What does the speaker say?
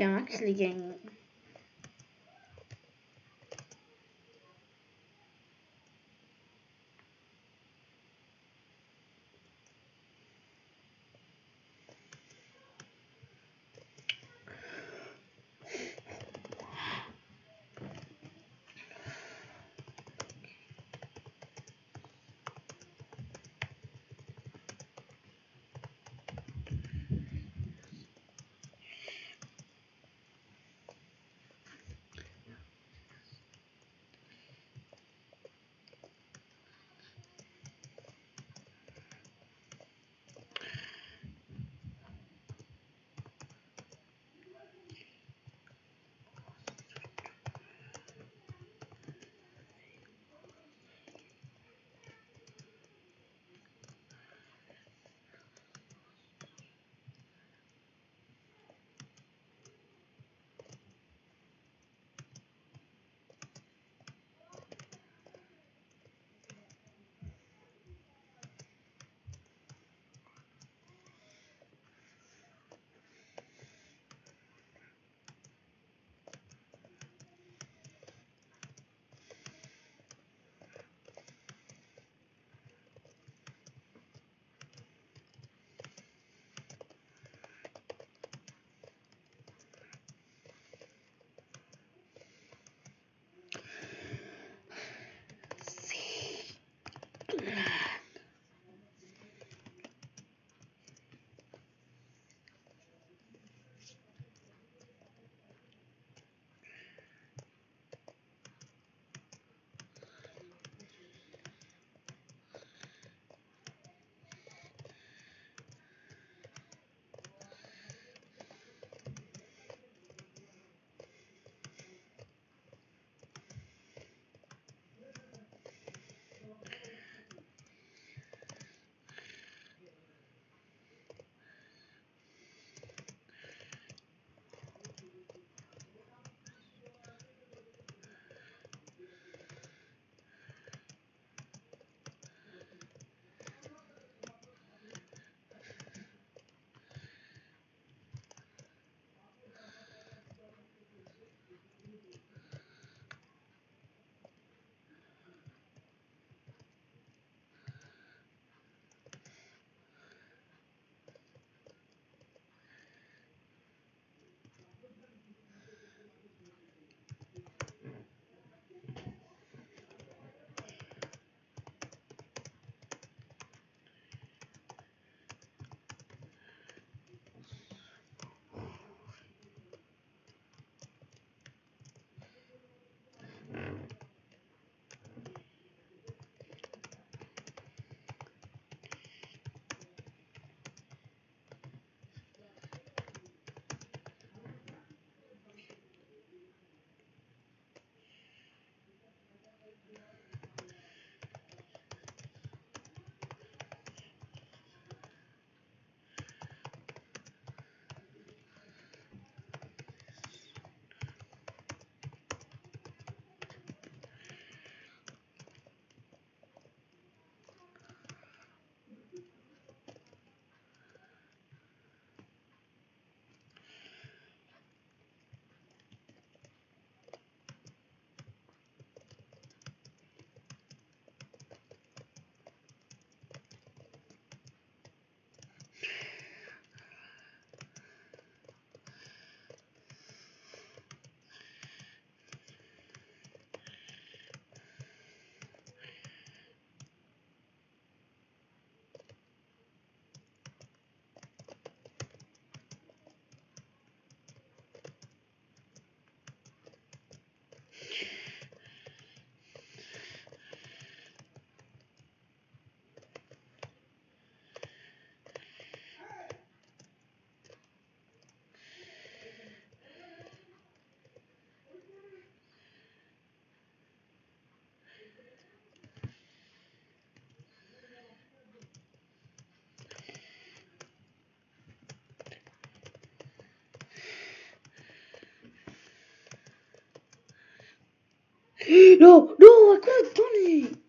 I'm actually getting No, no, è quello Tony!